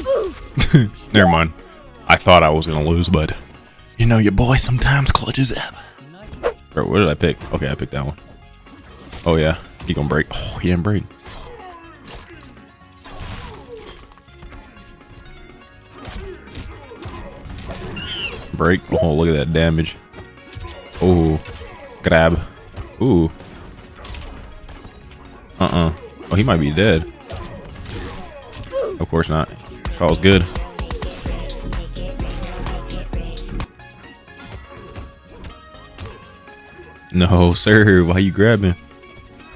Never mind. I thought I was gonna lose, but you know your boy sometimes clutches up. Bro, what did I pick? Okay, I picked that one. Oh yeah, he gonna break. Oh, he didn't break. Break. Oh, look at that damage. Oh, grab. Ooh. Uh-uh. Oh, he might be dead. Of course not. I was good. No, sir. Why you grabbing?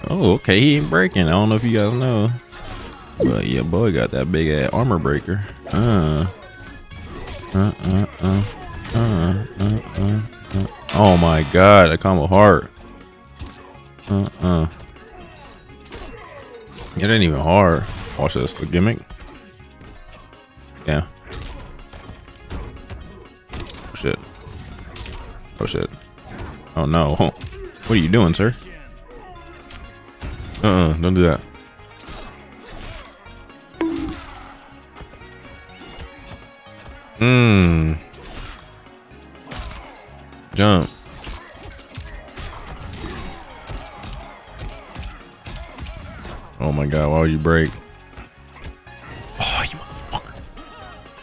Oh, okay. He ain't breaking. I don't know if you guys know. But yeah, boy got that big ass armor breaker. Uh. Uh, uh, uh. Uh, uh, uh, uh. Oh my god, I combo hard. Uh, uh. It ain't even hard. Watch this, the gimmick. Yeah. Oh shit. Oh shit. Oh no. What are you doing, sir? Uh-uh, don't do that. Mmm. Jump. Oh my god, why would you break?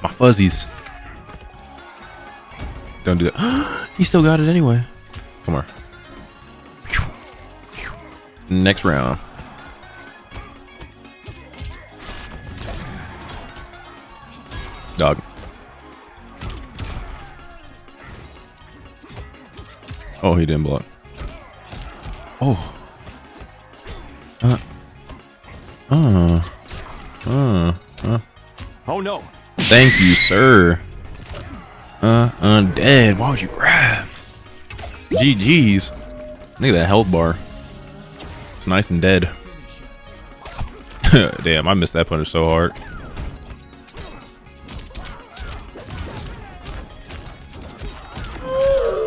My fuzzies. Don't do that. he still got it anyway. Come on. Next round. Dog. Oh, he didn't block. Oh. Uh. Uh. Uh. Uh. Oh no. Thank you, sir. Uh, undead. Why would you grab? GG's. Look at that health bar. It's nice and dead. Damn, I missed that punish so hard.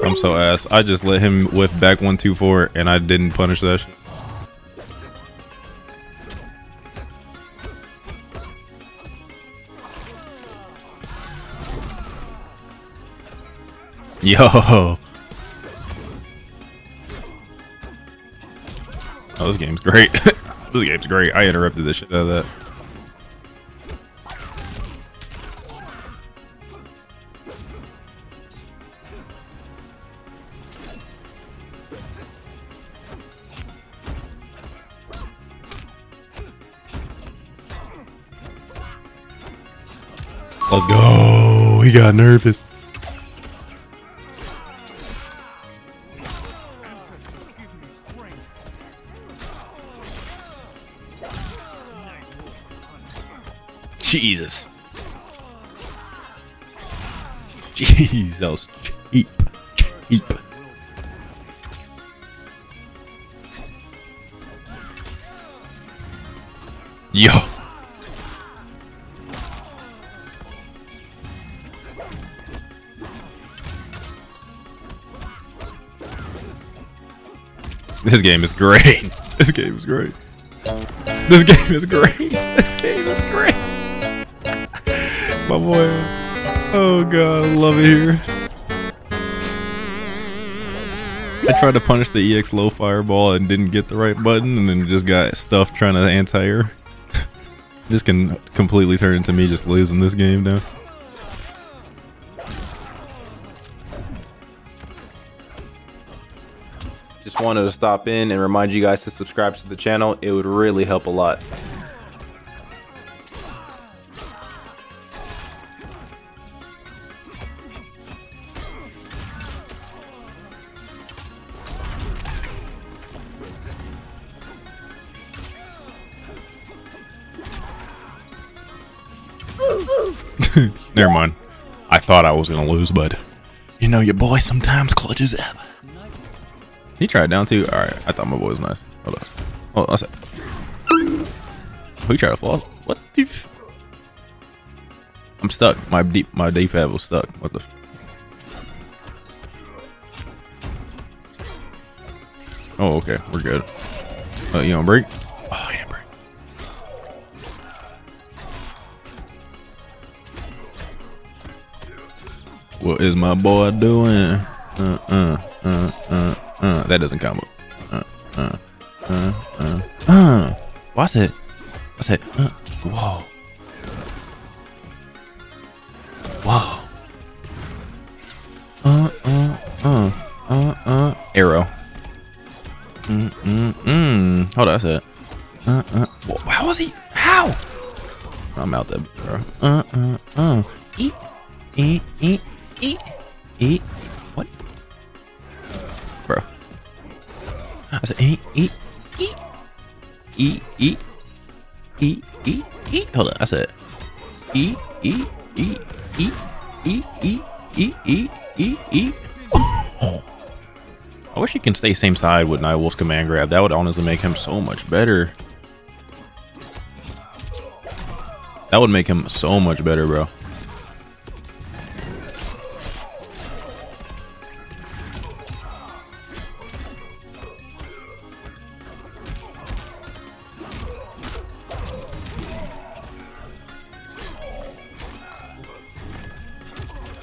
I'm so ass. I just let him whiff back one two four, and I didn't punish that. Shit. Yo. Oh, this game's great. this game's great. I interrupted the shit out of that. Let's go. He got nervous. Jeez, cheap. Cheap. Yo. This game is great. This game is great. This game is great. This game is great. My boy. Oh god, I love it here. I tried to punish the EX low fireball and didn't get the right button and then just got stuffed trying to anti-air. this can completely turn into me just losing this game now. Just wanted to stop in and remind you guys to subscribe to the channel. It would really help a lot. Never mind. I thought I was gonna lose, but you know your boy sometimes clutches up. He tried down too. All right, I thought my boy was nice. Hold on. Oh, I said. Oh, he tried to fall. What the? F I'm stuck. My deep, my D-pad was stuck. What the? F oh, okay, we're good. Uh, you gonna break? He didn't break. What is my boy doing? Uh, uh, uh, uh, uh. That doesn't combo. Uh, uh, uh, uh, uh. What's it? What's it? Uh. Whoa. Whoa. Uh, uh, uh, uh, uh. Arrow. Mm, mm, mm. Hold on, that's it. Uh, uh. How was he? How? I'm out there, bro. Uh, uh, uh. Eat. What? Bro. I said, eat, eat, eat, eat, eat, eat, eat, eat. Hold on, I said, eat, eat, eat, eat, eat, eat, eat, eat, eat, eat. I wish he can stay same side with Nightwolf's command grab. That would honestly make him so much better. That would make him so much better, bro.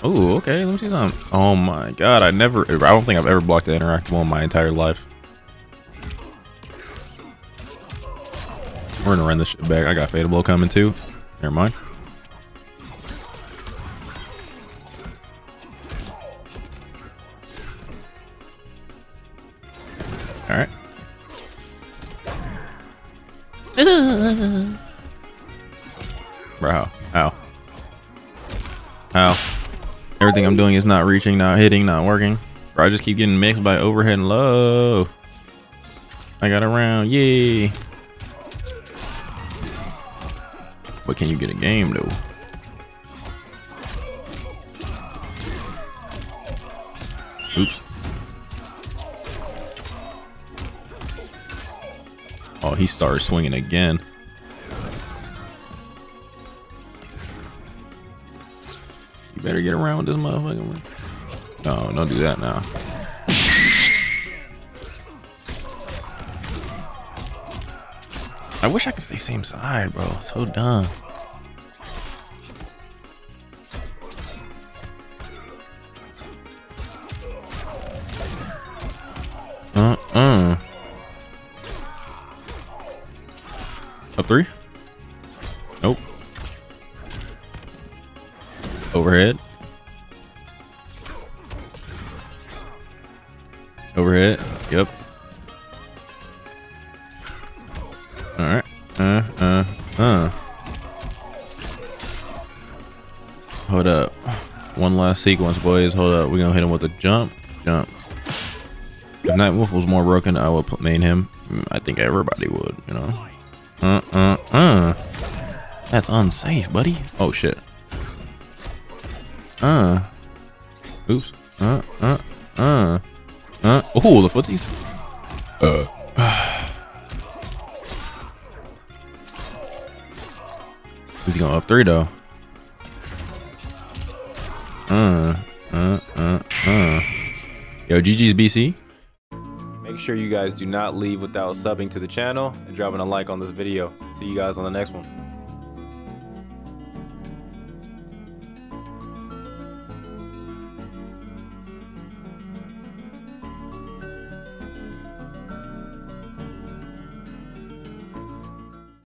Oh, okay. Let me see something. Oh my god, I never. I don't think I've ever blocked the interactable in my entire life. We're gonna run this shit back. I got Fatal Blow coming too. Never mind. All right. Bro, how? How? Everything I'm doing is not reaching, not hitting, not working. I just keep getting mixed by overhead and low. I got around, yay. But can you get a game though? Oops. Oh, he started swinging again. You better get around with this motherfucker. No, don't do that now. I wish I could stay same side, bro. So dumb. Uh-uh. Up three? Overhead. Overhead. Yep. Alright. Uh, uh, uh. Hold up. One last sequence, boys. Hold up. We're gonna hit him with a jump. Jump. If Nightwolf was more broken, I would main him. Mm, I think everybody would, you know. Uh, uh, uh. That's unsafe, buddy. Oh, shit. Uh. Oops. Uh, uh, uh. Uh. Oh, the footsies. Is he going up three though? Uh, uh, uh, uh. Yo, GG's BC. Make sure you guys do not leave without subbing to the channel and dropping a like on this video. See you guys on the next one.